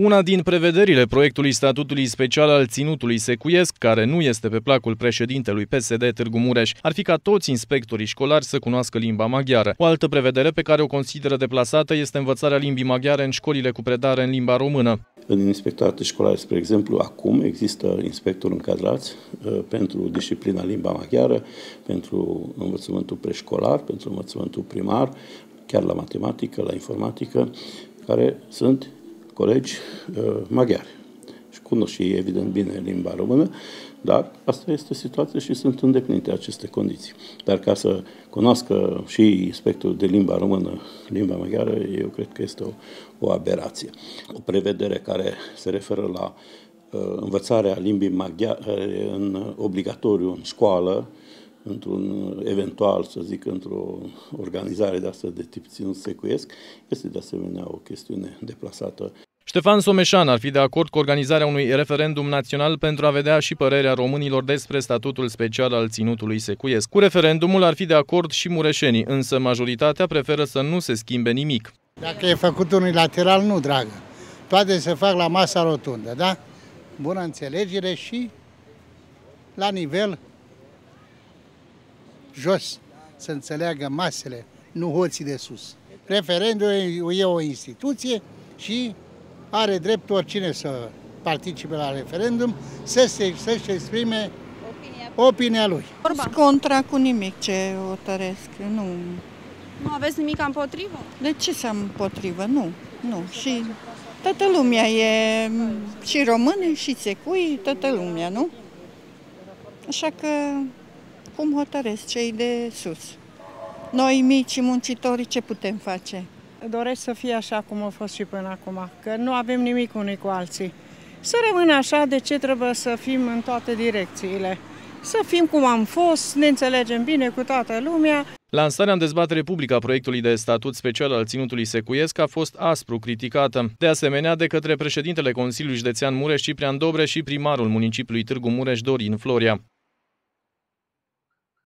Una din prevederile proiectului statutului special al ținutului secuiesc, care nu este pe placul președintelui PSD Târgu Mureș, ar fi ca toți inspectorii școlari să cunoască limba maghiară. O altă prevedere pe care o consideră deplasată este învățarea limbii maghiare în școlile cu predare în limba română. În inspectorate școlare, spre exemplu, acum există inspectori încadrați uh, pentru disciplina limba maghiară, pentru învățământul preșcolar, pentru învățământul primar, chiar la matematică, la informatică, care sunt colegi uh, maghiari. Și cunosc și ei, evident, bine limba română, dar asta este situația și sunt îndeplinite aceste condiții. Dar ca să cunoască și inspectorul de limba română limba maghiară, eu cred că este o, o aberație. O prevedere care se referă la uh, învățarea limbii maghiare în obligatoriu în școală, într-un eventual, să zic, într-o organizare de asta de tip ținut secuiesc, este de asemenea o chestiune deplasată. Ștefan Someșan ar fi de acord cu organizarea unui referendum național pentru a vedea și părerea românilor despre statutul special al ținutului secuiesc. Cu referendumul ar fi de acord și mureșenii, însă majoritatea preferă să nu se schimbe nimic. Dacă e făcut unilateral, nu, dragă. Toate se fac la masa rotundă, da? Bună înțelegere și la nivel jos, să înțeleagă masele, nu hoții de sus. Referendumul e o instituție și are drept oricine să participe la referendum, să se, să-și exprime opinia, opinia lui. Contra cu nimic ce o tăresc, nu. Nu aveți nimic împotrivă? De ce să am împotrivă? Nu, nu. Și toată lumea e, și români, și secui, toată lumea, nu? Așa că, cum hotăresc cei de sus? Noi, mici muncitori, ce putem face? doresc să fie așa cum a fost și până acum, că nu avem nimic unii cu alții. Să rămână așa, de ce trebuie să fim în toate direcțiile? Să fim cum am fost, ne înțelegem bine cu toată lumea. Lansarea în dezbatere publică a proiectului de statut special al ținutului secuiesc a fost aspru criticată. De asemenea, de către președintele Consiliului Județean Mureș Ciprian Dobre și primarul municipiului Târgu Mureș Dorin Floria.